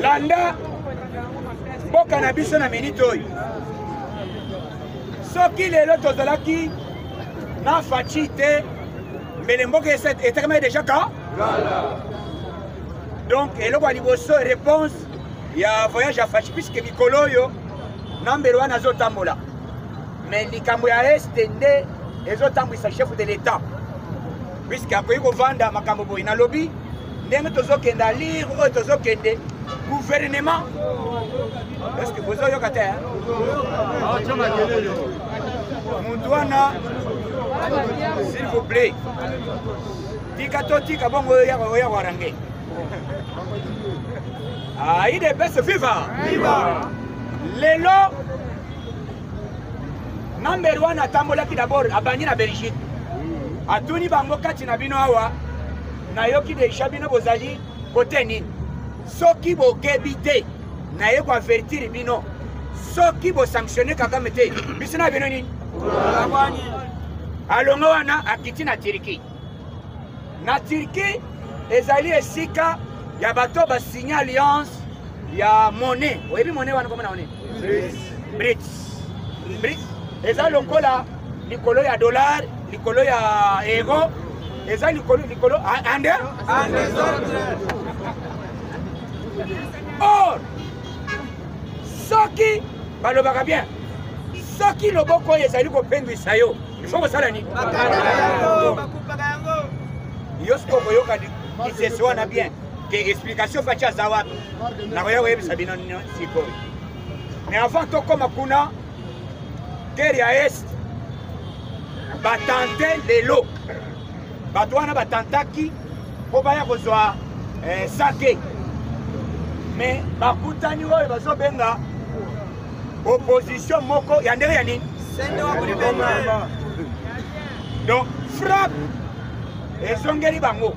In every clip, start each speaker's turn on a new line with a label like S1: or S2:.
S1: landa mboka na biso na minite oyo soki lelo tozalaki na faci te mbele mboka etekamaki deja ka donc eloko ya liboso réponse ya voyage ya faci puiske mikolo oyo na mbele wana azotambola mais likambo ya este nde ezotambwisa chef de l'etat puiske akoki kovanda makambo boye nalobi ndenge tozokende alire oyo tozokende gouvernement eske bozoyoka te motu wana s'il vous plaît tika totika bongo oya warange aidepese viva lelo Number one atambolaki d'abord abandi na Belgique. Atuni bango kati na bino awa nayoki deja bino bozali kote nini? Soki bokebi te naye ko avertir bino soki bosanctionne Kagame te biso na bino nini? Alongo wana akiti na Turquie. na Turquie ezali esika ya bato basigne alliance ya monnaie oyebi monnaie wana komona one brits brits eza lokola likolo ya dollar likolo ya euro eza likolo likolo ande or soki balobaka bien soki loboko oyo ezali kopengwisa yo ifo kosala nini yo siko okoyoka lisese wana bien ke explication faci aza wapi nakoya koyebisa bino sikoyo mais avant tokoma kuna guerre ya est batante lelo bato wana batantaki mpo baya kozwa eh, sake me bakutani oyo bazobenga opposition moko ya ndenge ya nini donc frappe ezongeli bango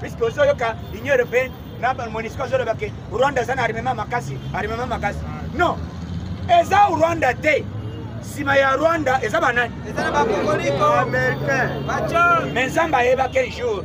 S1: puisque ozoyoka union européenne na monisco azoloba ke rwanda aza na armement makasi armement makasi non eza rwanda te nsima ya rwanda eza banani me nzambe ayebaki un jour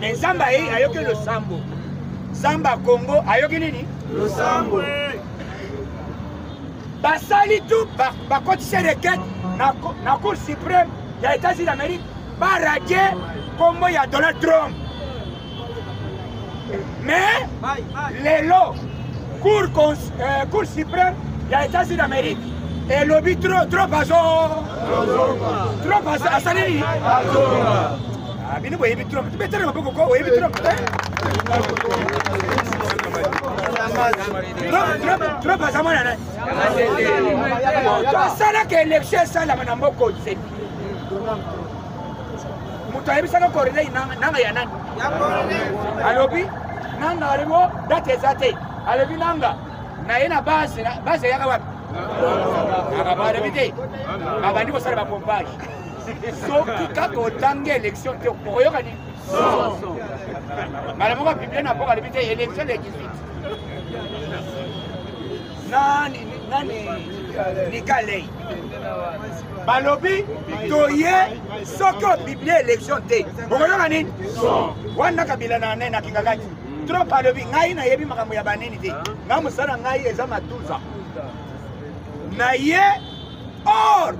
S1: me nzambe ayei ayoki losambo nzambe ya kongo ayoki nini
S2: losambo
S1: basali tu bakotisi rekete na cour supreme ya états-unis d'amérique baradie nkombo ya donald trump mais lelo cour, cons, euh, cour suprême ya états-unis d'amérique elobi trop trop azo trop asali nini Ah, bino boyebi trop betana maboko ko oyebi trop trop aza mwana nani tosalaka élection esalama na mboko nse moto ayebisaka corneille nanga ya nani alobi nanga alobi o date eza te alobi nanga na ye na base base eyaka wapi alobi te babandi kosala bapompage soki kaka otangi élection te okoyoka nini mbala moko biblia na mboka alobi te élection le 18 nani nani nikalei balobi toye soki obiblia élection te okoyoka nini wana kabila na ne na kingakati trop alobi ngai nayebi makambo ya banini te ngai mosala ngai eza matuza na ye or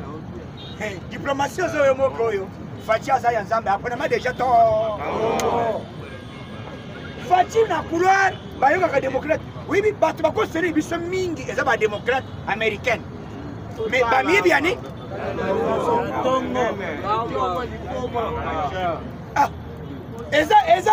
S1: Hey, diplomatie ozo yo moko oyo faci aza ya nzambe aponama deja to faci na couloir bayokaka démocrate oyebi bato bakoseli biso mingi eza badémocrate américaine mais bamiyebi yani ah, eza eza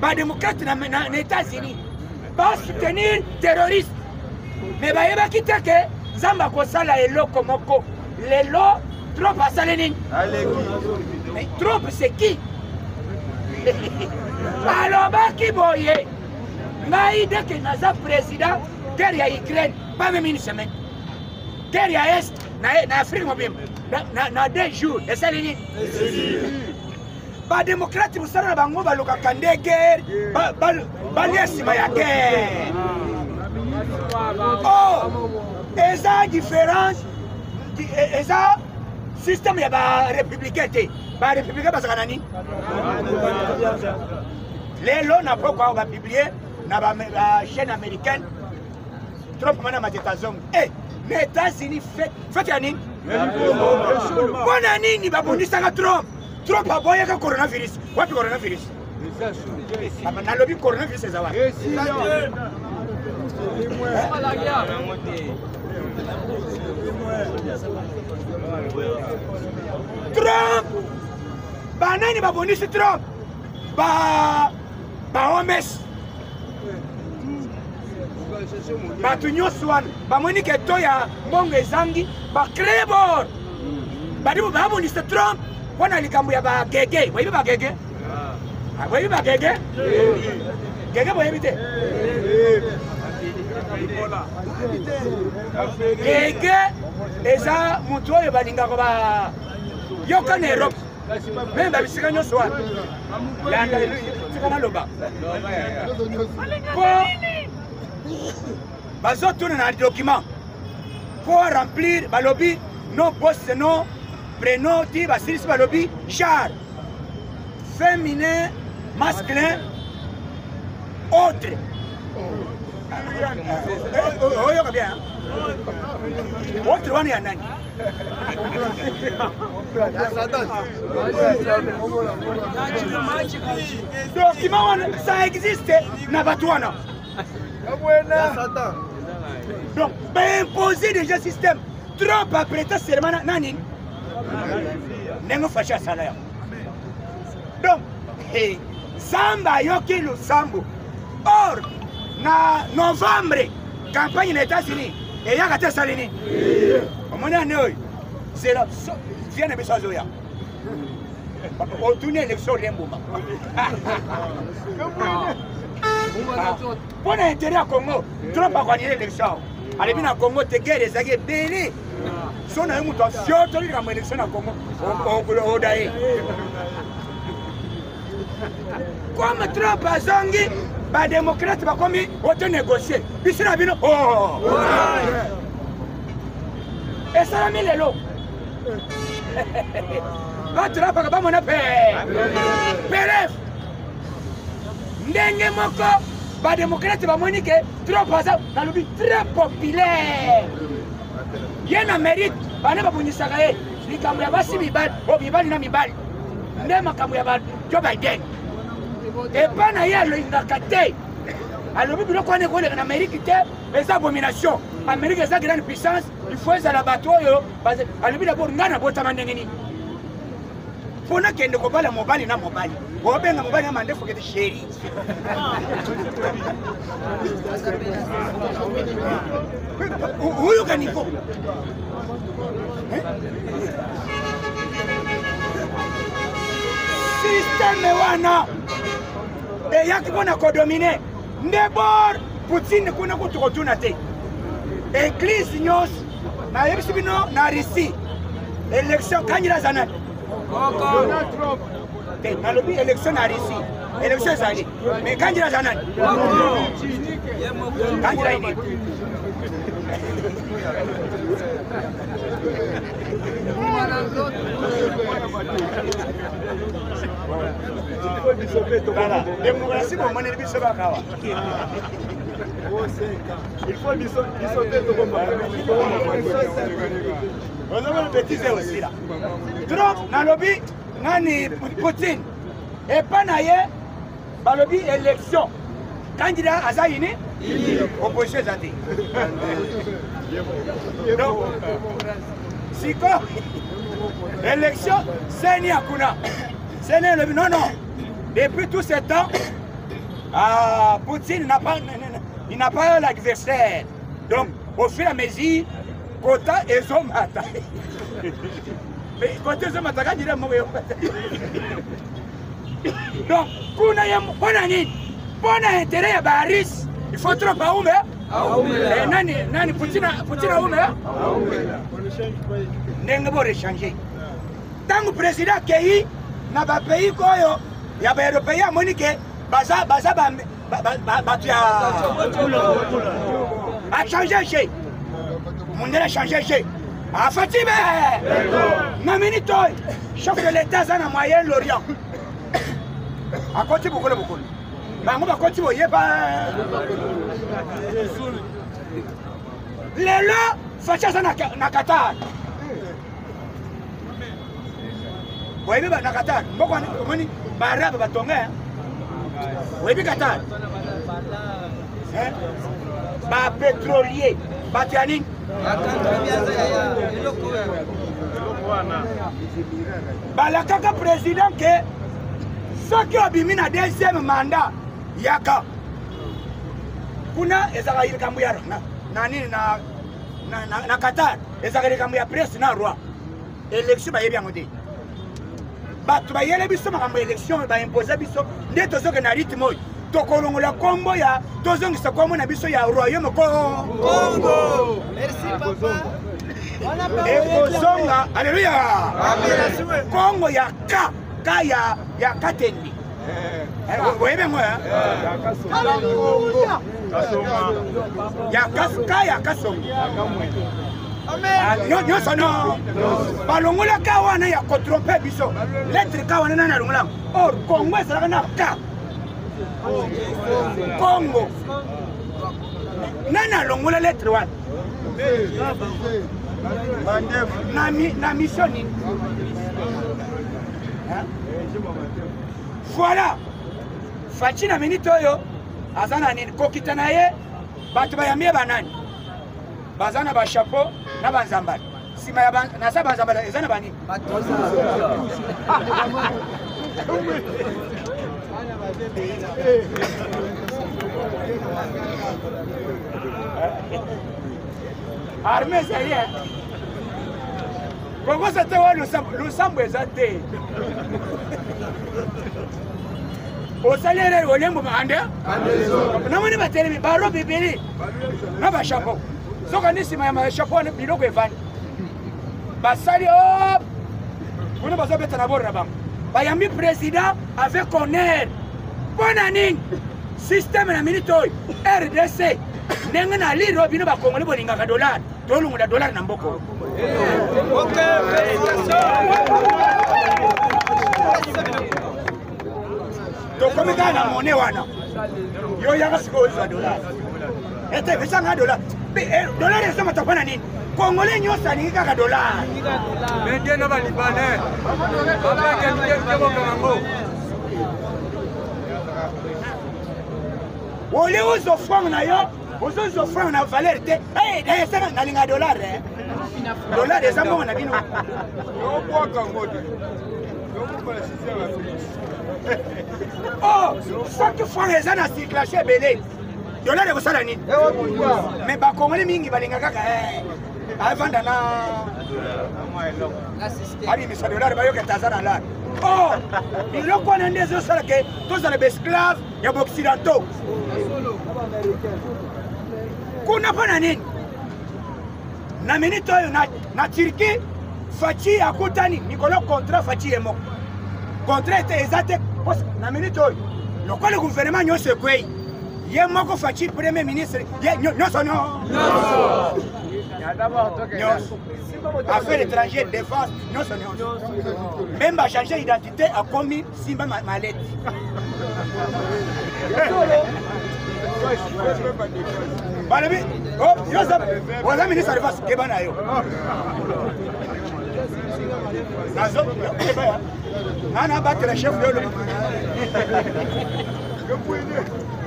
S1: bademokrate na, na, na états-unis basoutenir terroriste me bayebaki te ke nzambe akosala eloko moko lelo trump asali nini trump c'est qui alobaki boye ngai deke naza président guerre ya ukraine pas même une semaine guerre ya est na, na afrique mobimba na, na, na deux jours esali nini bademokrate mosala na bango balokaka nde guerre balia nsima ya guerre o oh, eza différence e, eza systeme ya barepublicain te barepublicain bazalaka na nini lelo na poko awa bapiblie na bachaîne américaine trump mana mateta zongo e eh, na états-unis fete ya nini mpo na nini babundisaka trump trop baboyaka coronavirus wapi coronavirus nalobi coronavirus eza wapi trump banani babonisi trump ba baomes bato nyonso wana bamoni ke to ya mbongo ezangi bakree bor badibu bamonisa trump mpo na likambo ya bagege boyebi bagege ah, boyebi bagege gege boyebi te gege eza motu oyo balingaka ba yoka na europe meme babisika nyonso wana landa tika naloba mpo bazotuna na document mpo remplir balobi non poste non prénom ti basilisi balobi genre féminin masculin autre oyoka bien autre wana ya nani document wana ça existe na bato wana donc baimpose déjà système trop bapreta selema na nini ndenge fashi asala yango donc zamba ayoki losambo or na novembre campagne na états-unis eyaka te esali nini omoni ane oyo zela vie na biso azoya otuni élection olembuma mpo na intérêt ya congo trump akoanile élection alebi na congo te guerre ezalaki ebele so na ye moto asiotoli likambo élection na congo oda ye comme trump azongi badémocrate bakomi oto négocier biso na bino oh. esalami lelo batrapaka bamona pe peref ndenge moko bademokrate bamoni ke trop aza nalobi très populaire ye na mérite bana babunisaka ye likambo ya basi mibali o oh, mibali na mibali nde makambo ya joe biden epai na ye alingaka te alobi biloko wana ekoleka na amerike te eza abomination amerike eza grande puissance il faut ezala bato oyo alobi dabord ngai nabotama ndenge nini mpo nakende kobala mobali na mobali obenga mobali na mandefu kete sheri oyoka nivo sisteme wana eyaki mpo na kodomine nde bor poutine kuna kutu kotuna te eglise nyonso nayebisi bino na russie élection kangila aza nani te nalobi élection na russie élection ezali mais kangila aza nani kangila ini Thank you. demokrasi bomoneli biso bakawa il faut biso biso te tokombaozomona betise osila trop nalobi nani poutine epa na ye balobi élection kandida aza ini opposition eza te donc siko élection seni akuna Sene alobi non non. Depuis tout ce temps ah, Poutine n'a pas il n'a pas l'adversaire. Donc au fur et à mesure kota ezomata. Kota ezomata kadi na moko yokata. Donc kuna ya mpona nini? Mpona intérêt ya Baris. Il faut trop baume. Eh, nani nani Poutine Poutine aume. Ndenge bo rechange. Tango president akeyi na ba pays koyo ya ba européen amoni ke baza baza ba bato ya achange je mundele achange je afati be na minute oyo chef de l'état aza na moyen l'orient akoti bokolo bokolo bango bakoti boyeba lelo faci aza na qatar oyebi na qatar mboko omoni baarabe batonga ya oyebi qatar bapétrolier bato ya nini balakaka président ke soki obimi na deuxième mandat yaka kuna ezalaka likambo ya na nini na qatar ezalaka likambo ya presse na roi élection bayebi yango te bato bayele biso makambo ya élection baimpose biso nde tozokende na rythme oyo tokolongola nkombo ya tozongisa nkombo na biso ya royaume kongo ekozonga aleluya kongo ya ka ka ya katende oyebe ngo ya ka ya kasongo ah, nyonso no balongolaka wana ya kotrompe biso letre ka wana nani alongolaka or congo ezalaka na ka congo nani alongola letre wana na mission nini voilà faci na minite oyo aza na nini kokita na ye bato bayambi ye banani baza na bachapeau na banzambala nsima ya nasa banzambala eza na banini arme ezali kokosa te wa losambo eza te osali erreur olembo maande namoni batelemi barobe ebele na bachapeau soki andi nsima ya machapeau wana biloko evandi basali op kuna bazobeta na boro na bango bayambi président avec honneur mpo na nini systeme na minute oyo rdc ndenge na liro bino bakongoli bolingaka dollar tolongola dollar na mboko tokomi kaka na mone wana yo yaka sikoyo ozwa dollar ete pesa nga dollar eh, dollar ezomata mpo na nini congolais nyonso alingi kaka dollar
S2: mende na balibanais
S1: babakelikebokanago olio ozofwang na yo ozozwa franc na valeur te esaka nalinga dollar eh. dollar eza mbongo na bino oh, soki franc eza na circulation ebele dollar ekosala nini eh, mais bakongoli mingi balinga kaka eh. avanda na abimisa dollar bayoka ete aza na lar o oh, biloko wana nde ezosala ke tozala baesclave ya baoccidentaux kuna mpo na nini na minite oyo na, na turquie faci akutani mikolo contrat faci ye moko contrat ete eza te na minite oyo lokola guvernema nyonso ekwei ye moko faci premier ministre ye nyonso nyonso affaire étrangère défense nyonso nyonso meme bachange identité te akomi simba malete balobi oh, oza ministre de face keba na yo nazo keba ya nga nabatela chef yolo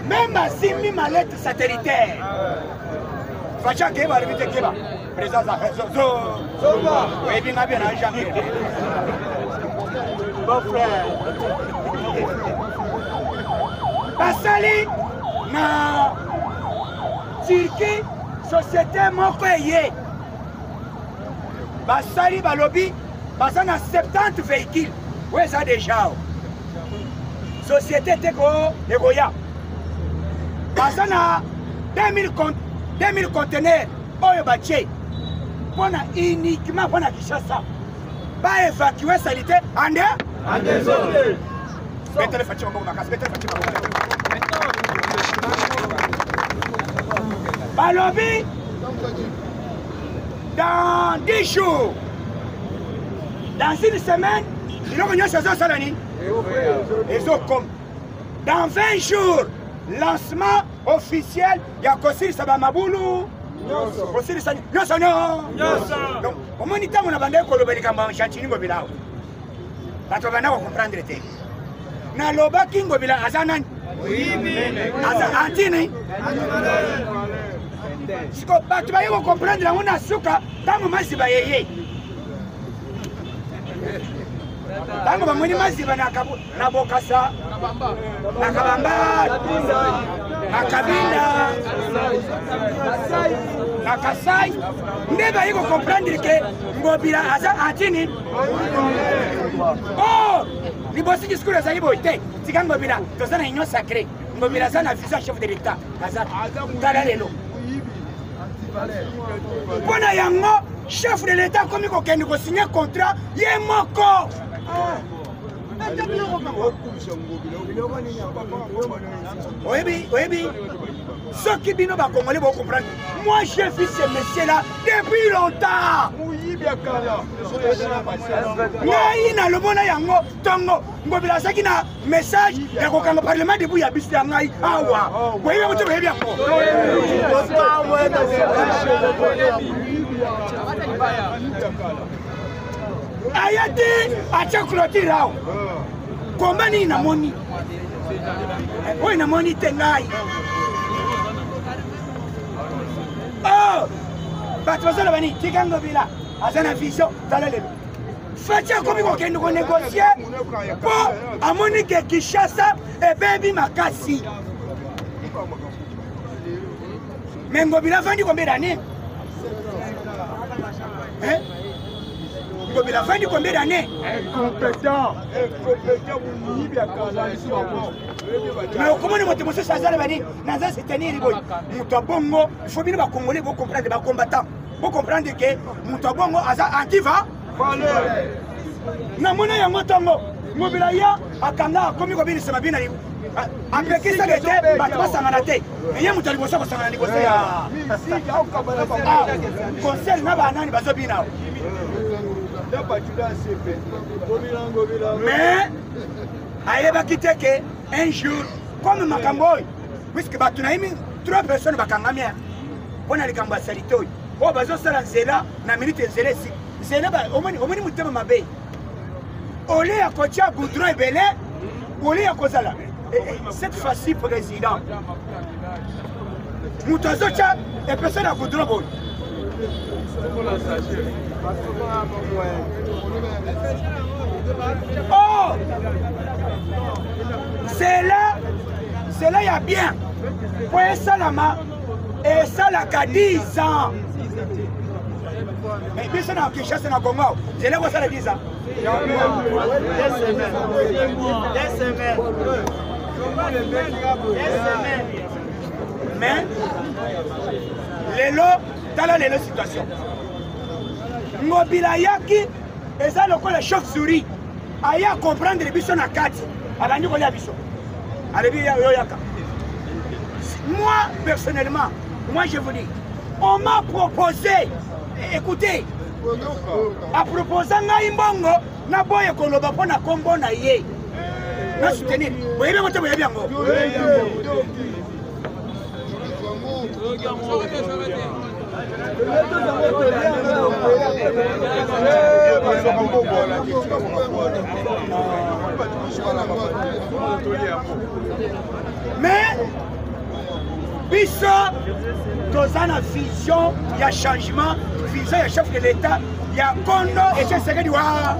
S1: meme asimbi malete satellitaire faci akeba alobi te keba President za zo zo zo zo oyebi nga bien na jamais mon frère basali na turki société moko eye basali balobi baza na 70 véhicule oyo eza deja o société te ko ekoya baza na 2000 contenaire oyo batie mpo na uniquement mpo na kinshasa baevacue salite ande betele faci maboko makasi betele faci maboko balobi dans 10 jours dans une semaine biloko nyonso ezosala nini ezokoma dans 20 jours lancement officiel ya kosilisa bamabulu kosilisa nyonso nyonso omoni ntango na bandaki koloba likambo ya chantini ngobila awa bato babanda kocomprendre te nalobaki ngobila aza nani aza antini siko bato baye kocomprendre yango na suka ntango maziba yeye ntango bamoni maziba na kabu na bokasa na kabamba na kabinda na kasai nde baye kocomprendre ke ngobila aza atini o oh, libosi discours ezali boye te tika ngobila toza na union sacré ngobila aza na visa chef de l'état aza tala lelo mpo na yango chef de l'état akomi kokende kosigne contrat ye moko ah. oyebi oyebi soki bino bakongole bokomprendre moi j'ai vu ce monsieur là depuis longtemps ngai nalomona yango ntongo ngobila azalaki na message ya kokanga parlement debu ya biso ya ngai awa boyebi yango te boyebi yango aye te atya clotire awa komba nini namoni oyo namoni te ngai oh! bato bazoloba nini tika ngobila aza na vision tala lelo fati akomi kokende konegocie mpo amoni ke kinshasa ebebi makasi Mais Ngobila afandi combien d'années Hein Ngobila afandi combien d'années Incompétent, incompétent muyibi ya kala isu bango. Mais okomona moto mosusu aza na bani naza soutenir boye moto ya bongo il faut bino bacongolais bocomprendre bacombattant bocomprendre ke moto ya bongo aza antiva namona yango ntongo mobila ya akanga akomi kobinisa mabi na apekisaka ete bato basangana te eye moto ya liboso akosangana liboso ya ah, concert na banani bazobina mais ayebaki te ke un jour comme makambo oyo puiske bato na ye trop personne bakangami mpo na likambo ya salite oyo oyo oh, bazosala nzela na minute nzela esi nzela omoni motema mabe ole ya kotya goudron ebele ole ya kozala eh, eh, cette fois-ci président moto azotya epesa na goudron boye oh nzela nzela ya bien mpo esalama esalaka 10 ans mais biso na kinshasa na congo awa zela kosala 10 ans mais lelo tala lelo situation ngobila ayaki eza lokola chauve souris aya comprendre biso na kati abandi kolia biso alobi yo yaka moi personnellement moi je vous dis on m'a proposé écoutez aproposa ngai mbongo naboye koloba mpo na nkombo na ye na soutenir boyebi yango te boyebi yango mais biso toza na vision ya changement vision ya chef de l'état ya kondo ete esekedi wa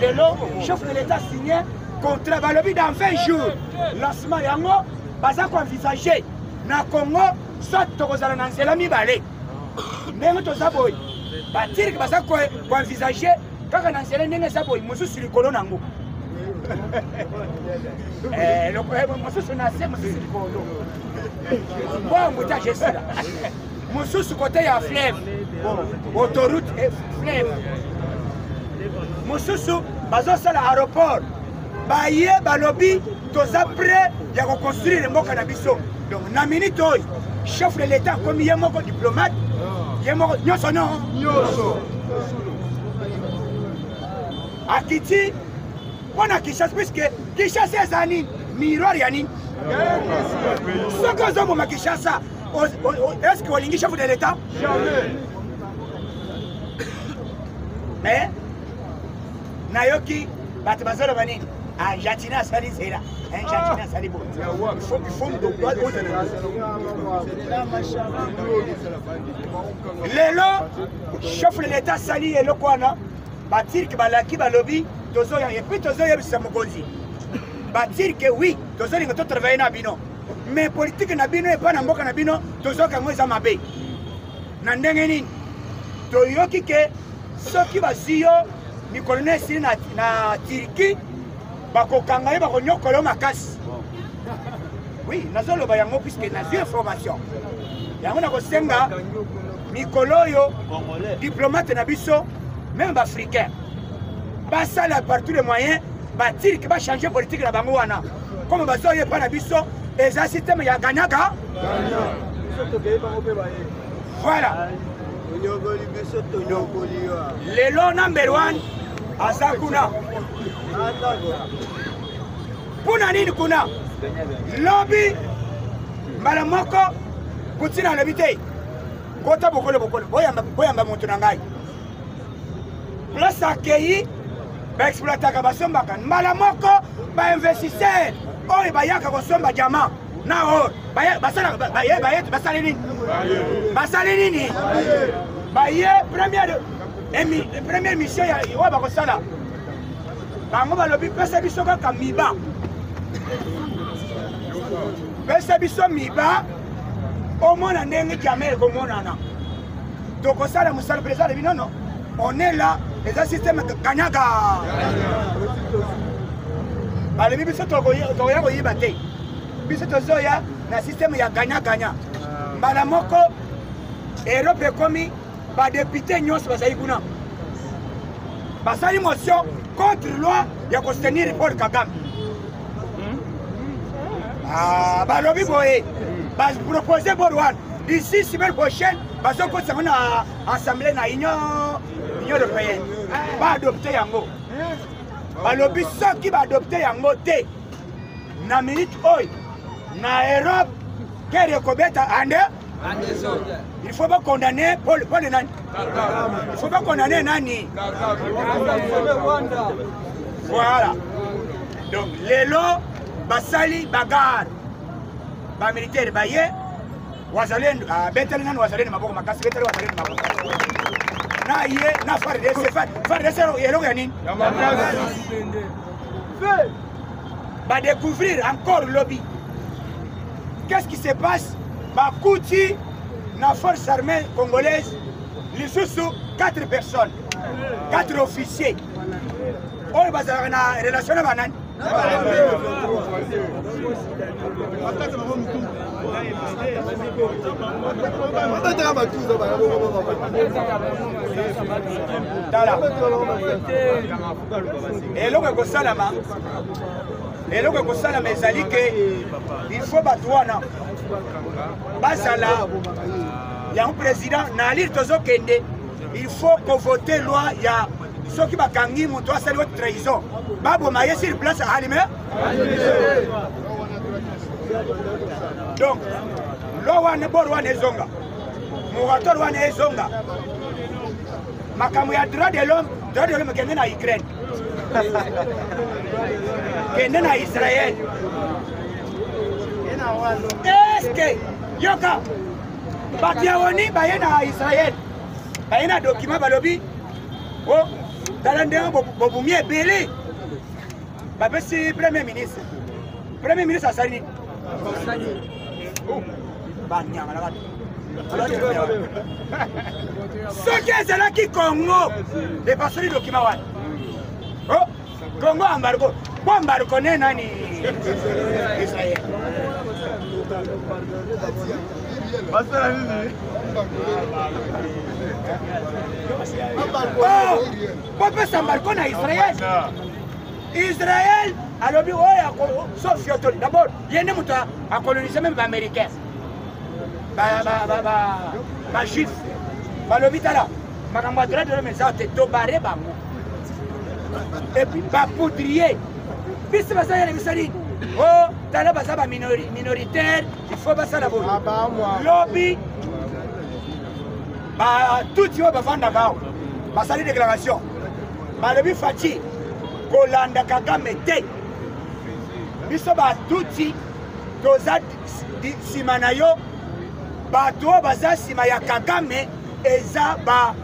S1: lelo chef de l'état signe contrat balobi dans 20 jours lancement yango baza koenvisage na congo soit tokozala na nzela mibale ndenge toza boye batirke baza koenvisage kaka na nzela ndenge eza boye mosusu likolo na yango eh, eh, mosusu na se mosusu likolo mpo ambutage esila mosusu kote ya fleve autoroute eh, fleve mosusu bazosala aéroport baye balobi toza près ya koconstruire mboka na biso donc na minute oyo chef de l'état akomi ye moko diplomate ye moko nyonso no nyonso akiti mpo na kinshasa puiske kinshasa eza nini miroir ya nini soki ozoboma kinshasa est ce que olingi chef de l'état mais nayoki bato bazoloba nini argentine ah, asali nzela argentine eh, asali lelo chef de l'état asali eloko wana batirke balaki balobi tozoya epuis tozoyebisa mokonzi batirke wi tozolinga totravaille na bino mais politike na bino epai na mboka na bino tozwaka yango eza mabe na ndenge nini toyoki ke soki bazwi yo mikolo na esili na, na turki bakokanga yo bakonyokola yo makasi oui nazoloba yango puiske nazwi information yango nakosenga mikolo oyo diplomate na biso meme baafricain basala partout le moyen ba turc ba changer politique na bango wana comme bazo ye pa na biso eza système ya ganyaga voilà lelo number one aza kuna mpona nini kuna lobi mbala moko kutina alobi te kota bokolo bokolo boyamba moto na ngai place akei baexploitaka basombaka mbala moko bainvestisseur oyo bayaka kosomba diamant na or basali nini basali nini baye première première mission ya oyo bakosala bango balobi pesa biso kaka miba pesa biso miba omona ndenge jamel ekomonana tokosala mosala mpe eza alebi nono on est là eza systeme kanyaga balebi biso tokoya koyiba te biso tozoya na systeme ya ganyaganya mbala moko erope ekomi badepute nyonso bazali kuna basali motion contre loi ya kostenir paul kagame ah, balobi boye bapropose bor wana ici semaine prochaine bazokotisa ngo na assemblée na union union européenne baadopte yango balobi soki baadopte yango te na minute oyo na europe kere ekobeta ande il faut bacondamne pole nani il faut bacondamne nani voilà donc lelo basali bagare ba militaire baye wazalendo abeteli ah, nani wazalendo maboko makasi beteli wazalendo maboko na ye na fardc fardc eloko ya nini badécouvrir encore lobi qu'est-ce qui se passe bakuti na force armée congolaise lisusu 4 personnes 4 officiers oyo bazalaka na relation na banani eloko ekosalama eloko ekosalama ezali ke ilfo bato wana bazala yango président na alire tozokende il faut kovote loi ya soki bakangi moto asali o trahison baboma ye sur place alime donc lo wana bor wana ezonga moratoire wana ezonga makambo ya droit de l'homme droit de l'homme kende na ukraine kende na israel eske yoka bato ya oni baye na israel baye na dokima balobi o oh, tala ndenge bobumi ebele bapesi premier ministre premier ministre asali nini banyama na bato soki ezalaki congo epasoli dokima wana Congo embargo. Kwa embargo ne nani? Israel.
S2: Basala nini?
S1: Bopesa embargo na Israel. Israel alobi oyo sauf yotoli d'abord ye nde moto akolonise meme baaméricain bajuif balobi tala makambo ya droit de l'homme eza te tobare bango epuis bapoudrier biso bazoyela biso nini o oh, tala baza baminoritaire ifo basala boye ah, lobi batuti oyo bafandaka awa basali déclaration balobi faci kolanda kagame te biso batuti toza nsima na yo bato oyo baza nsima ya kagame eza ba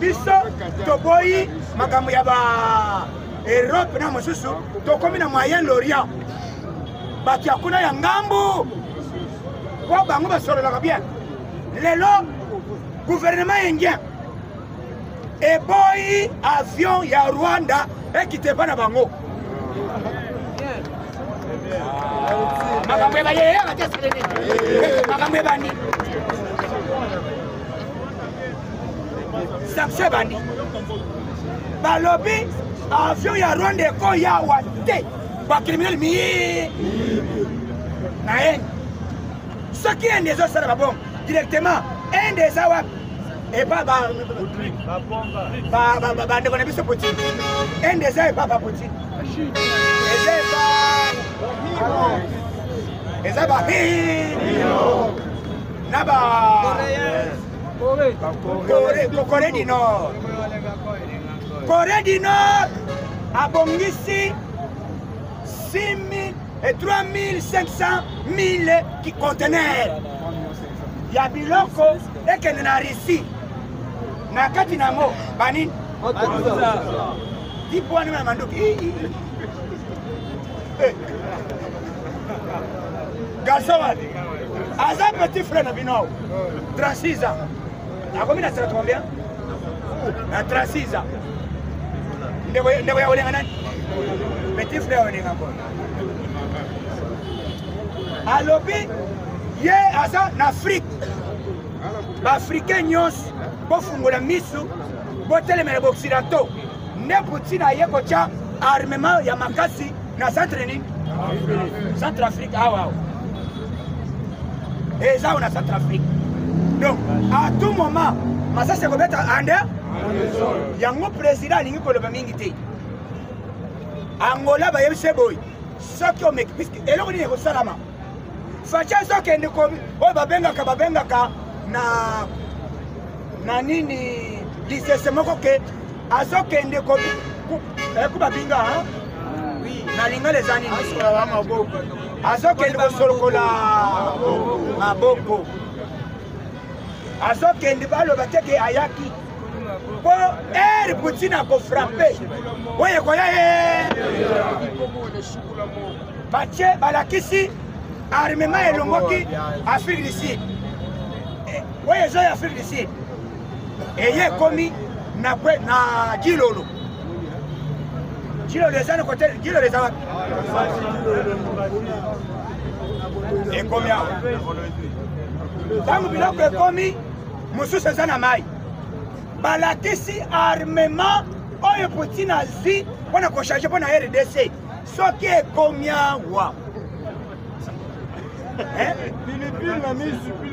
S1: biso toboyi makambo ya ba europe na mosusu tokomi na moyen lorient bato ya kuna ya ngambu mpo bango basololaka bien lelo guvernema indien eboyi avion ya rwanda ekita epa na bango makambo ebayeyaka te selene makambo ebandi sanction ebandi balobi avion ya rwanda ekoya wa te bakriminele mii na eni soki ende ezosala babongo directement ende eza wapi epa bandeko na biso poutine ende eza epa ba poutine eza epa eza ba na ba Corée. Corée, Corée du Nord. Corée du Nord abongisi 6000 et 3500 000 qui conteneurs ya biloko ekende na Russie na kati na yango banini tipwana na manduki garçon wapi aza petit frère na bino 36 ans akomi na 30 combien na 36 ans ndeko ndeko ya olenga nani petit frère olenga mpo alobi ye aza na afrique baafricain nyonso bofungola misu botelemela baoccidentaux nde Poutine aye kotya armement ya makasi na centre nini centre afrique awa awa eza awa na centre afrique donc à tout moment masasi ekobeta ande yango président alingi koloba mingi te angola bayebisi boye soki omeki puiske eloko nini ekosalama facha ezokende komi oyo babengaka babengaka na na nini lisese moko ke azokende komi eh, kubabinga na lingala eza nini azokende kosolokola maboko azokende baloba te ke ayaki mpo ere putin akofrape oyo ekoya ye batie balakisi armement elongwaki afrique du sud eh, oyo ezo ya afrique du sud eye ekomi na jilolo jilolo eza na kote jilolo eza wapi ekomi awa ntango biloko ekomi mosusu eza na mai balakisi armement oyo poutine azwi mpo na kochange mpo na rdc soki ekomi awa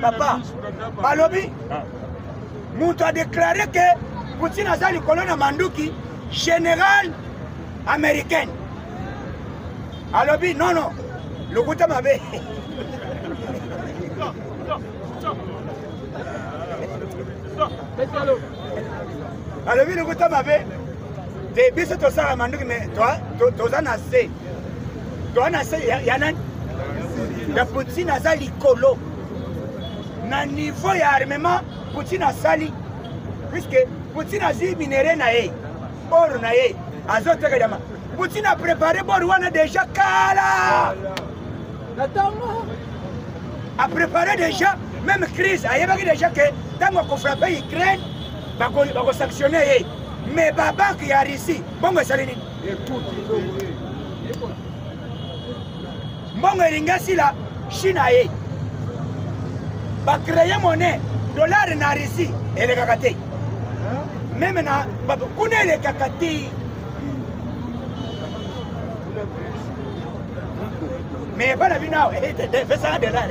S1: papa balobi ah. moto adeklare ke poutine aza likolo na manduki général américaine alobi nono lokuta mabe alobi lokuta mabe te biso tosala manduki me toza na se toza na se ya nani ya poutine aza likolo na niveau ya armement poutine asali puiske poutine azwi minere na ye or na ye azoteka nyama poutine aprepare bor wana deja kala Na tango a préparer déjà même crise ayebaki déjà que tango ako frapper Ukraine bako bako sanctionner ye mais ba banque ya Russie bongo esali nini? Mbongo elingi asila Chine aye ba créer monnaie dollar na Russie elekaka te meme na kuna elekaka te Mais pas la vie là, fais ça de là.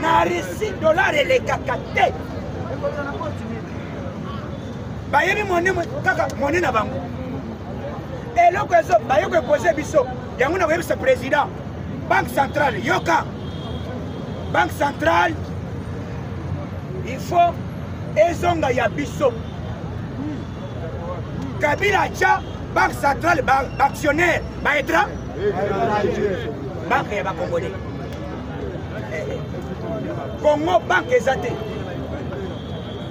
S1: Na Russie dollar elekaka te. Bayebi mone kaka mone na bango. Eloko ezo baye ko poser biso. yango na koyebisa président banque centrale yoka banque centrale il faut ezonga ya biso kabila atya banque centrale baactionnaire baetra banque ya bacongolais eh, eh. congo banque eza te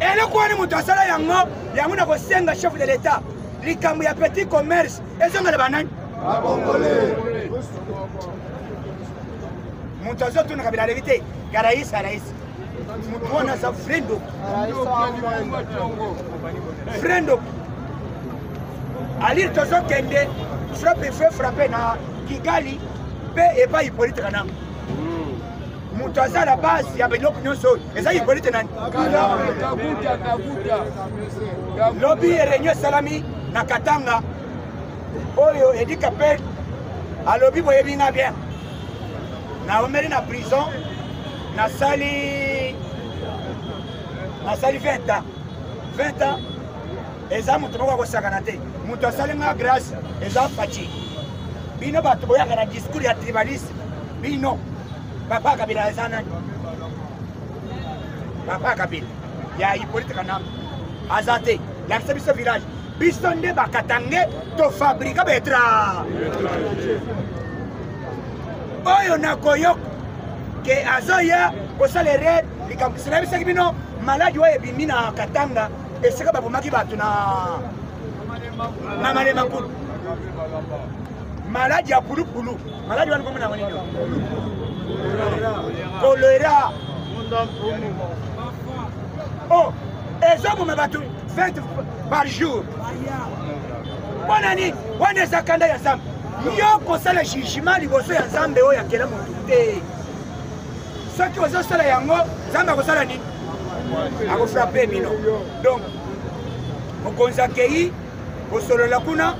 S1: eloko wana moto asala yango yango na kosenga chef de l'etat likambo ya petit commerce ezongela banani moto azotunaka bilalebi te ya rais ya rais moto wana aza frendo frendo alire tozokende frappe fe frappe na kigali mpe epai ipolitika nango moto aza na base ya biloko nyonso oyo eza hipolite nani lobi réunion esalami na katanga oyo edi kapel alobi boyebi nga bien naomeli na prison nasali nasali 20 ans 20 ans eza moto moko akosakana te moto asali nga grace eza faci bino bato boyaka na discours ya tribalisme bino papa kabila eza nani papa kabila ya hipolite kanambe aza te lakisa biso village biso nde bakatange tofabrika betra oyo nakoyoka ke azoya kosala erreur likambo kisilabisaki bino maladi oyo ebimi na katanga esika babomaki bato na na malema kutu maladi ya pulupulu maladi wana komona yango nini kolera o oh, ezoboma bato 20 par jour mpo na nini wana eza kanda ya nzambe yo kosala jugement liboso ya nzambe oyo akela motu te soki ozosala yango nzambe akosala nini akofrape bino donc mokonzi akei kosolola kuna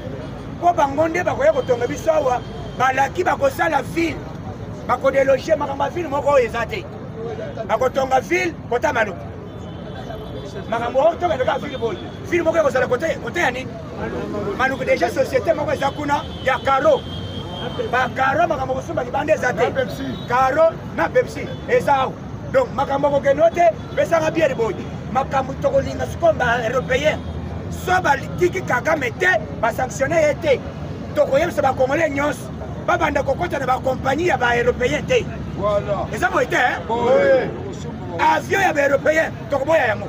S1: mpo bango nde bakoya kotonga biso awa balaki bakosala ville bakodeloge makambo ya ville moko oyo eza te bakotonga ville kota maluku makambo oyo tokendeka ville boye ville moko ekozala koteya nini maluku deja société moko eza kuna ya caro bacaro makambo kosumba libanda eza te caro na pepsi eza awa donc makambo kokende o te pesaka biere boye makambo tokolinga sikoyo ba européen so batiki kagame te basanctionne ye te tokoyebisa bacongolais nyonso babanda kokota na bakompagnie ya baeuropéen te eza boye te avion ya baeuropéen tokoboya yango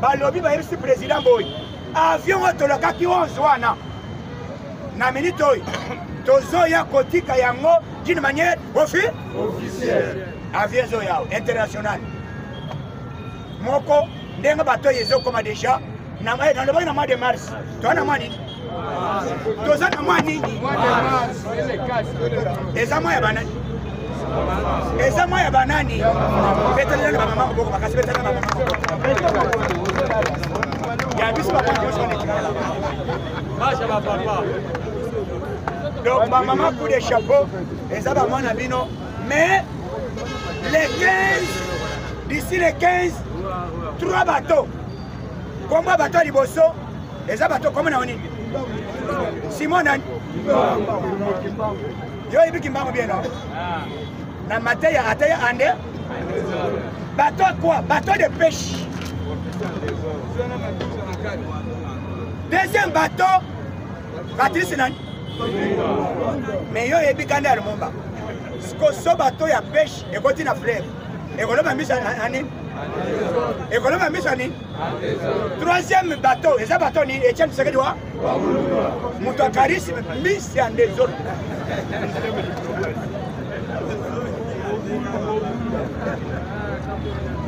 S1: balobi bayebisi president boye avion oyo tolokaki 11 wana na minute oyo tozoya kotika yango d'une manière ofi officielle avion ezoya awa international moko ndenge bato oyo ezokoma déjà nalobaki na mois de mars toa na mwa nini toza na mwa nini eza mwa ya banani eza mwa ya banani betalela na bamama maboko makasi betalela na bamama ya biso bamama nyonso banetikala donc bamama coup de chapeau eza bamwana bino mais le 15 d'ici le 15 trois bateaux kombo ya bato ya liboso eza bato kombo na yo nini simon nani yo oyebi kimbangu bien no na mateya ateya ande bato quoi bato de pêche deuxième bato patrice nani mais yo oyebi kanda ya lumumba koso bato ya pêche ekoti na fleuve ekoloba miso anini ekoloma ya miso ya nini troisième bateau eza bateau nini etienne tshisekedi wa moto ya charisme miss ya ndezor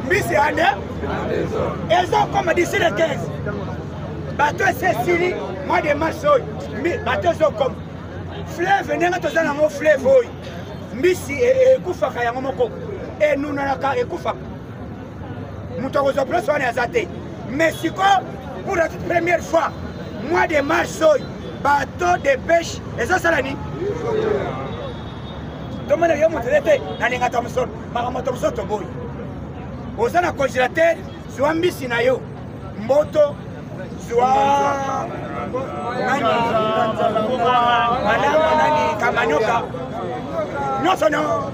S1: miss ya nde ezokoma d'ici le 15 bateau esi esili mois de mars oyo bateau ezokoma fleuve ndenge toza nango fleuve oyo mbisi e, e, ekufaka yango moko enunanaka ekufaka moto akozwa place wana aza te mais sikoyo pour la toute première fois mois de mars oyo bateau de pêche ezosala nini tomona yo moto ete nalingata mosolo makambo to mosolo toboyi oza na congélateur zwa mbisi na yo mboto zwa malanga nani kamanyoka nyonso nyo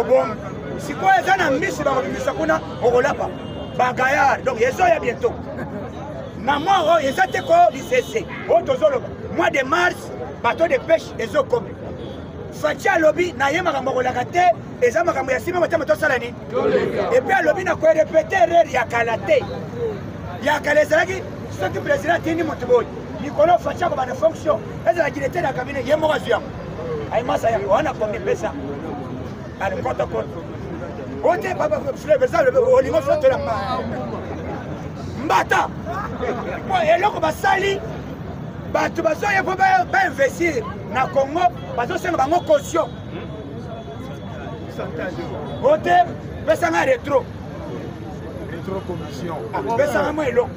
S1: obongo sikoyo eza na mbisi bakobimisa kuna okolapa bagayar donc ezoya bientôt na mwa oyo oh, eza te ko lisese oyo oh, tozoloba mois de mars bato de pêche ezokoma faci alobi na ye makambo akolaka te eza makambo ya nsima matema tosala nini epuis alobi na korepete erreur ya kala te ya kala ezalaki soki président atindi moto boye likolo faci akobanda fonction ezala directeur ya kabine ye moko azwi yango ayimasa yango wana kongi epesa alikoto koto ote olingo sotola mbata po eloko basali bato bazoye mpo bainvestir na congo bazosenga bango caution ote pesanga retro retro commission ah, pesanga mwa eloko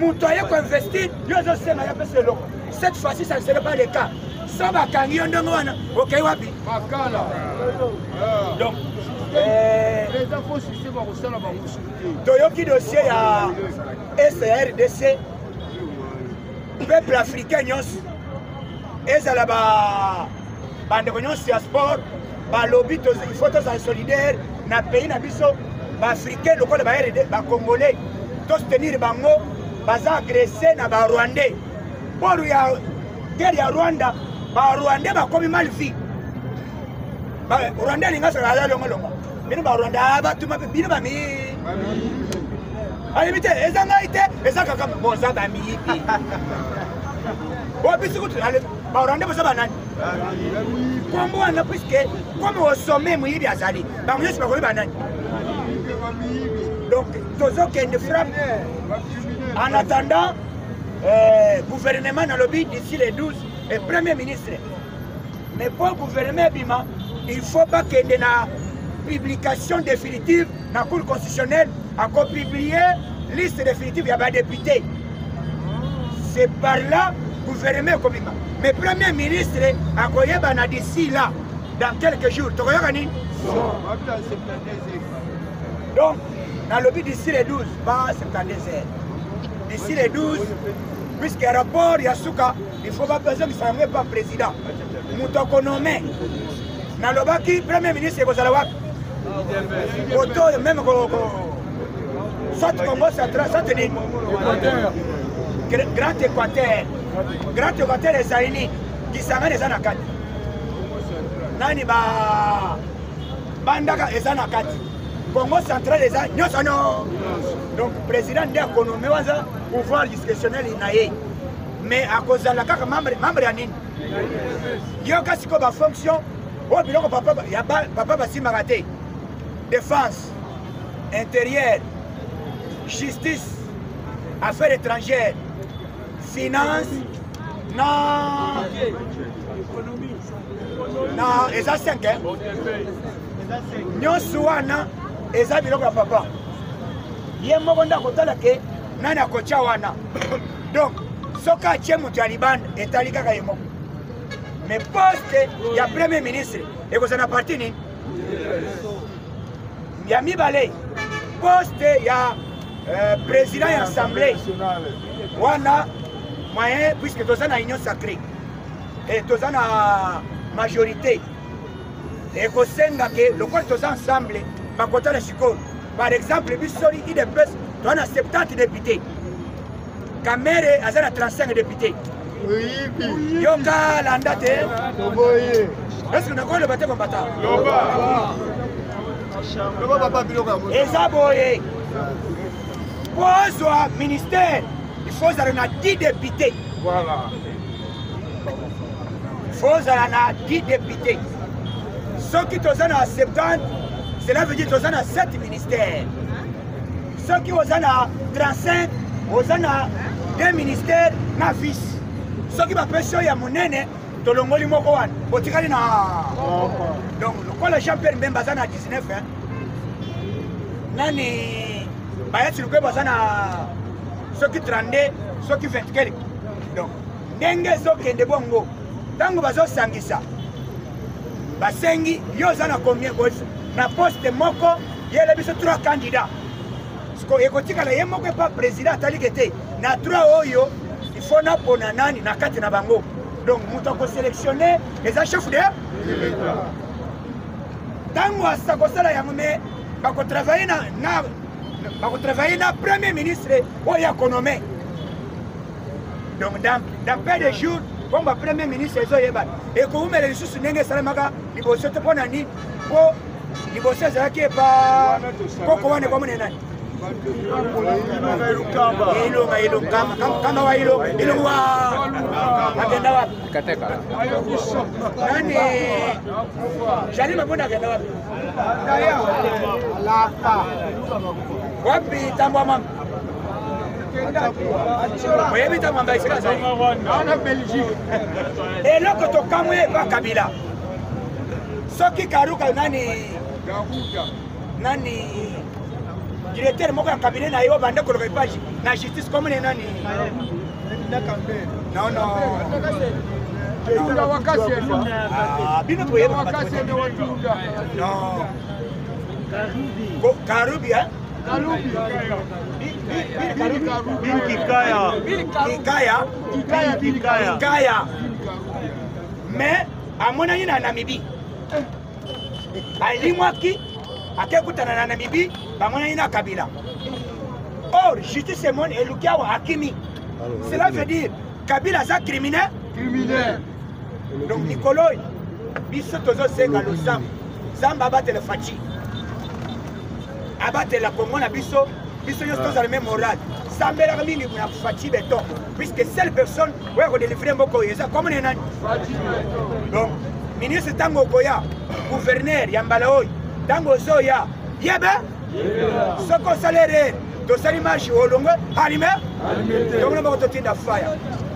S1: moto aye koinvestir yo ozosenga ya pesa eloko cette fois-ci ça ne serait pas le cas so bakangi yo ndenge wana okei wapi donc eh, toyoki dossier ya srdc peuple africain nyonso ezala ba bandeko nyonso ya sport balobi il faut tozala solidaire na pays na biso baafricain lokola baerde bacongolais tostenir bango baza agresse na barwandais bor ya terre ya rwanda barwandais bakomi mal vie rwanda alingi asala aza longolongo bino barwanda batuma bino bami ayebi te eza ngai te eza kaka boza bamiyibi bo biso kutu barwandais boza banani kongo wana puiske comme au sommet moyibi azali bango nyonso bakomi banani donc tozokende frappe en attendant euh, gouvernement nalobi d'ici le 12 et premier ministre mais mpo gouvernement ebima il faut bakende na publication définitive na cour constitutionnelle akopublie liste définitive ya badepute c'est par là gouvernement ekobima mais premier ministre akoyebana d'ici là dans quelques jours tokoyoka nini donc nalobi d'ici le 12 ba 72 heures d'ici le 12 puisque rapport ya suka il faut bapesakisa yango epa président moto akonome nalobaki premier ministre ekozala wapi koto meme soit congo central soit nini grand équateur grand équateur ezali nini kisangani eza na kati nani ba bandaka eza na kati congo central eza nyonso no donc président nde akonome waza pouvoir discrétionnel na ye mais akozala kaka membre membre ya nini yo kasi ko bafonction oyo biloko papa basimbaka te défense interieur justice affaire étrangère finance na na eza 5 eh? nyonso wana eza biloko ya papa ye moko nde akotala ke nani akotya wana donc soki atye moto ya libanda etali kaka ye moko mais poste ya premier ministre ekozala na parti nini ya mibale poste ya euh, président ya assemblée wana moyen puisque toza na union sacrée e toza na majorité ekosenga ke lokola toza ensemble bakotala sikoyo par exemple biso idps toza na 70 député kamere aza na 35 depute yoka landa te eske nakoloba te kombata eza boye mpo ozwa ministère ifo ozala na 10 depute ifo ozala na 10 depute soki toza na 70 cela veut dire toza na 7 ministère soki oza na 35 oza na de ministère na vice soki bapesi oyo ya monene tolongoli moko wana botikali na donc lokola jean pierre mbemba aza na 19 nani bayati lukwebo aza na soki 32 soki 20 quelque donc ndenge ezokende bongo ntango bazosangisa basengi yo oza na combien na poste moko yele biso trois candidat siko ekotikala ye moko epa président atalike te na trois oyo ifo napona nani na kati na bango donc moto akoselectionne eza chef de ntango asa kosala yango me bakotravaille na, na, bakotravaille na premier ministre oyo akonome donc dans, dans peu de jours kombo ya premier ministre ezoyebana ekoumela lisusu ndenge esalamaka liboso te mpo na nini mpo liboso ezalaki epa koko wana ekomona nani ilonga ilonga kama wa ilonga ilonga wa akenda wapi kateka nani jali mabonda akenda wapi wapi tambwa mama oyebi ntango mamba esika azali ana belgique eloko tokamwe epa kabila soki karuka nani nani directeur moko ya cabinet na ye oyo bande koloka epage na justice commune nani non non ah, bino boyeba non karubi mais amonani na namibie alimwaki akekutana na namibie bamonani na kabila or justice emoni eluki awa akimi cela veut dire kabila aza criminel criminel donc mikolo oyo biso tozosenga losambo nzambe abatela faci abatela kongo na biso biso nyonso ah. tozala meme morale sambelaka mingi na faci beton puisque seule personne oyo akodelivre mboka oyo eza komone nani donc ministre ntango okoya gouverneur ya mbala oyo ntango ozoya yebe soki osala erreur tosali marche olongwe alime tokono bako totinda fire